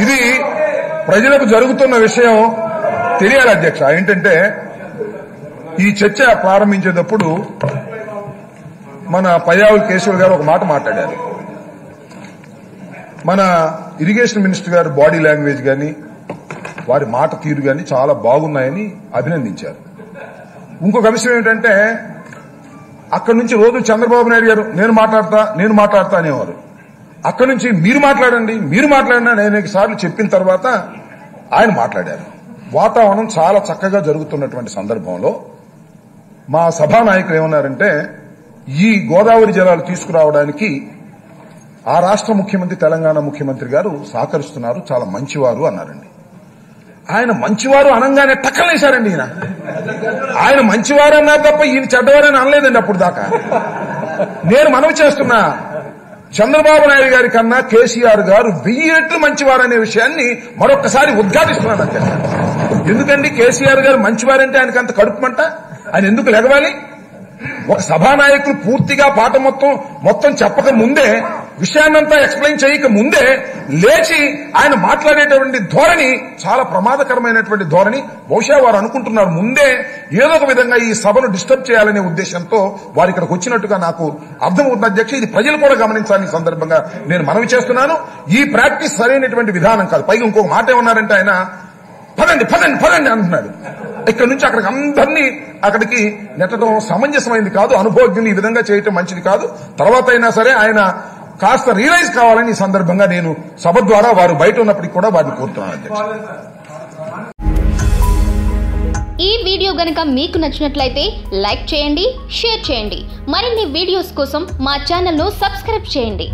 ఇది ప్రజలకు జరుగుతున్న విషయం తెలియాలి అధ్యక్ష. ఏంటంటే ఈ చర్చ ప్రారంభించేటప్పుడు మన పయ్యావుల కేశవులు గారు ఒక మాట మాట్లాడారు. మన ఇరిగేషన్ మినిస్టర్ గారు బాడీ లాంగ్వేజ్ గాని వారి మాట తీరు గాని చాలా బాగున్నాయని అభినందించారు. ఇంకొక విషయం ఏంటంటే అక్కడి నుంచి రోజు చంద్రబాబు నాయుడు గారు నేను మాట్లాడతా నేను మాట్లాడతా అనేవారు. అక్కడి నుంచి మీరు మాట్లాడండి మీరు మాట్లాడినా నేను సార్లు చెప్పిన తర్వాత ఆయన మాట్లాడారు. వాతావరణం చాలా చక్కగా జరుగుతున్నటువంటి సందర్భంలో మా సభా నాయకులు ఏమన్నారంటే ఈ గోదావరి జలాలు తీసుకురావడానికి ఆ రాష్ట్ర ముఖ్యమంత్రి తెలంగాణ ముఖ్యమంత్రి గారు సహకరిస్తున్నారు చాలా మంచివారు అన్నారండి. ఆయన మంచివారు అనంగానే టక్కలేశారండి ఈయన. ఆయన మంచివారు అన్నారు తప్ప ఈయన చెడ్డవారని అనలేదండి అప్పుడు దాకా. నేను మనవి చేస్తున్నా చంద్రబాబు నాయుడు గారి కన్నా కేసీఆర్ గారు వెయ్యి రెట్లు మంచివారనే విషయాన్ని మరొకసారి ఉద్ఘాటిస్తున్నాను అధ్యక్ష ఎందుకండి కేసీఆర్ గారు మంచివారంటే ఆయనకి అంత కడుపుమంట ఆయన ఎందుకు లెగవాలి ఒక సభానాయకులు పూర్తిగా పాట మొత్తం మొత్తం చెప్పక ముందే విషయాన్నంతా ఎక్స్ప్లెయిన్ చేయక ముందే లేచి ఆయన మాట్లాడేటువంటి ధోరణి చాలా ప్రమాదకరమైనటువంటి ధోరణి. బహుశా వారు అనుకుంటున్నారు ముందే ఏదో ఒక విధంగా ఈ సభను డిస్టర్బ్ చేయాలనే ఉద్దేశంతో వారు ఇక్కడికి వచ్చినట్టుగా నాకు అర్థమవుతుంది. అధ్యక్ష ఇది ప్రజలు కూడా గమనించాలని సందర్భంగా నేను మనవి చేస్తున్నాను. ఈ ప్రాక్టీస్ సరైనటువంటి విధానం కాదు. పైగా ఇంకొక మాట ఏమన్నారంటే ఆయన పదండి పదండి పదండి అంటున్నాడు. ఇక్కడ నుంచి అక్కడికి అందరినీ అక్కడికి నెట్టడం సమంజసమైంది కాదు. అనుభవజ్ఞులు ఈ విధంగా చేయటం మంచిది కాదు. తర్వాత అయినా సరే ఆయన కాస్త రియలైజ్ కావాలని ఈ సందర్భంగా నేను సభ ద్వారా వారు బయట ఉన్నప్పటికీ కూడా వారిని కోరుతున్నాను ఈ వీడియో గనక మీకు నచ్చినట్లయితే లైక్ చేయండి షేర్ చేయండి. మరిన్ని వీడియోస్ కోసం మా ఛానల్ను సబ్స్క్రైబ్ చేయండి.